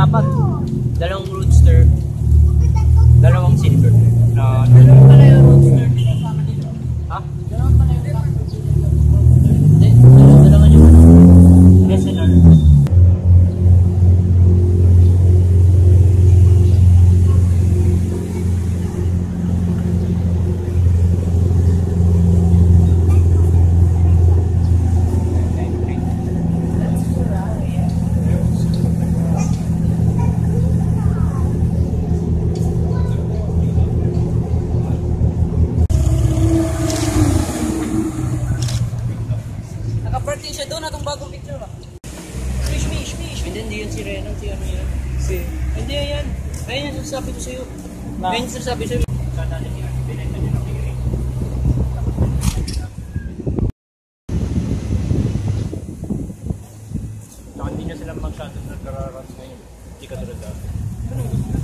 apat. Dalawang roadster, dalawang silver. Bagong picture ba? Shmish, shmish, shmish. Hindi, hindi yan si Renan, si ano yan. Si. Hindi yan. Ayun yung sinasabi ko sa'yo. Na? Ayun yung sinasabi sa'yo. Sana na yan. Binenta niyo ng niya sila masyado nagkararas ngayon. Hindi ka tulad dati.